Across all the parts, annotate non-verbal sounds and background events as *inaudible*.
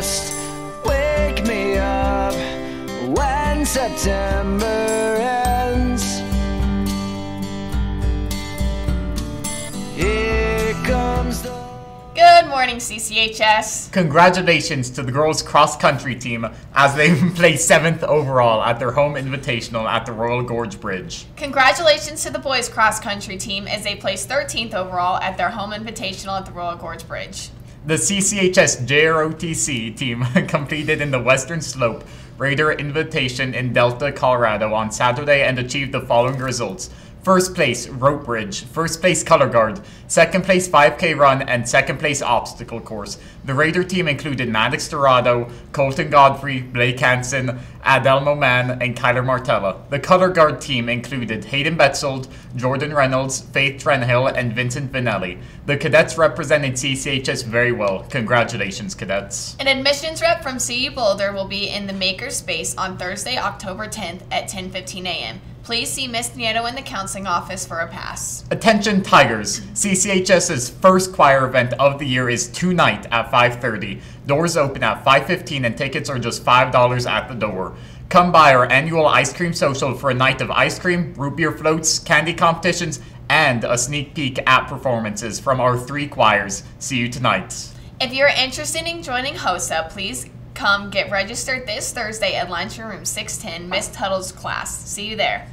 just wake me up when September ends. Here comes the Good morning, CCHS. Congratulations to the girls cross country team as they *laughs* placed 7th overall at their home invitational at the Royal Gorge Bridge. Congratulations to the boys cross country team as they placed 13th overall at their home invitational at the Royal Gorge Bridge. The CCHS JROTC team *laughs* competed in the Western Slope Raider Invitation in Delta, Colorado on Saturday and achieved the following results. First place, rope bridge. First place, color guard. Second place, 5K run. And second place, obstacle course. The Raider team included Maddox Dorado, Colton Godfrey, Blake Hansen, Adelmo Mann, and Kyler Martella. The color guard team included Hayden Betzold, Jordan Reynolds, Faith Trenhill, and Vincent Vinelli. The cadets represented CCHS very well. Congratulations, cadets. An admissions rep from CU Boulder will be in the Makerspace on Thursday, October 10th at 10:15 a.m. Please see Miss Nieto in the counseling office for a pass. Attention Tigers! CCHS's first choir event of the year is tonight at 5.30. Doors open at 5.15 and tickets are just $5 at the door. Come by our annual ice cream social for a night of ice cream, root beer floats, candy competitions, and a sneak peek at performances from our three choirs. See you tonight. If you're interested in joining HOSA, please come get registered this Thursday at Lunchroom 610, Miss Tuttle's class. See you there.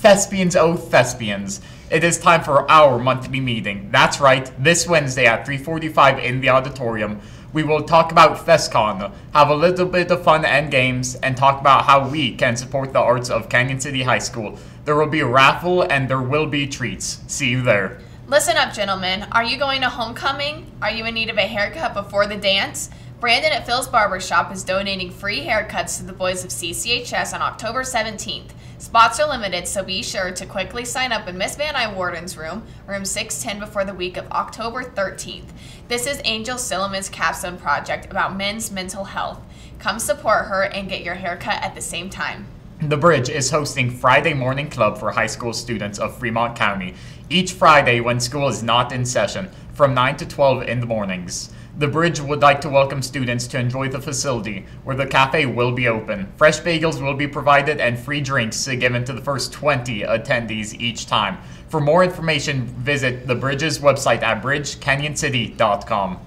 Thespians oh Thespians. It is time for our monthly meeting. That's right, this Wednesday at 3.45 in the auditorium, we will talk about FestCon, have a little bit of fun and games, and talk about how we can support the arts of Cañon City High School. There will be a raffle and there will be treats. See you there. Listen up, gentlemen. Are you going to homecoming? Are you in need of a haircut before the dance? Brandon at Phil's Barbershop is donating free haircuts to the boys of CCHS on October 17th. Spots are limited, so be sure to quickly sign up in Miss Van I Warden's room, room 610, before the week of October 13th. This is Angel Silliman's capstone project about men's mental health. Come support her and get your haircut at the same time. The Bridge is hosting Friday Morning Club for high school students of Fremont County each Friday when school is not in session from 9 to 12 in the mornings. The Bridge would like to welcome students to enjoy the facility, where the cafe will be open. Fresh bagels will be provided and free drinks given to the first 20 attendees each time. For more information, visit the Bridge's website at bridgecanyonscity.com.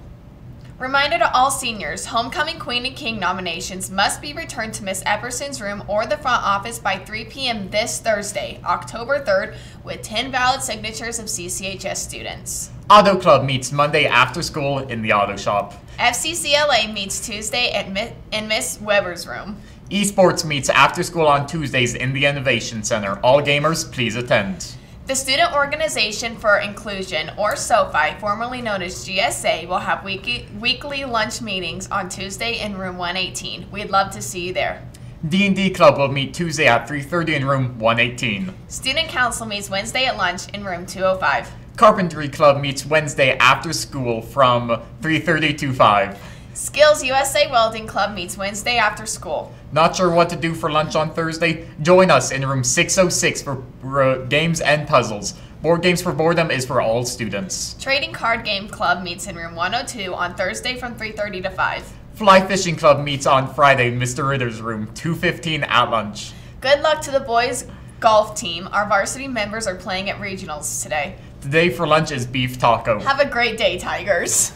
Reminder to all seniors, Homecoming Queen and King nominations must be returned to Miss Epperson's room or the front office by 3 p.m. this Thursday, October 3rd, with 10 valid signatures of CCHS students. Auto Club meets Monday after school in the auto shop. FCCLA meets Tuesday at Mi- in Miss Weber's room. Esports meets after school on Tuesdays in the Innovation Center. All gamers, please attend. The Student Organization for Inclusion, or SOFI, formerly known as GSA, will have weekly, weekly lunch meetings on Tuesday in room 118. We'd love to see you there. D&D Club will meet Tuesday at 3.30 in room 118. Student Council meets Wednesday at lunch in room 205. Carpentry Club meets Wednesday after school from 3.30 to 5. Skills USA Welding Club meets Wednesday after school. Not sure what to do for lunch on Thursday? Join us in room 606 for uh, games and puzzles. Board Games for Boredom is for all students. Trading Card Game Club meets in room 102 on Thursday from 3:30 to 5. Fly Fishing Club meets on Friday in Mr. Ritter's room, 2.15 at lunch. Good luck to the boys golf team. Our varsity members are playing at regionals today. Today for lunch is beef taco. Have a great day, Tigers.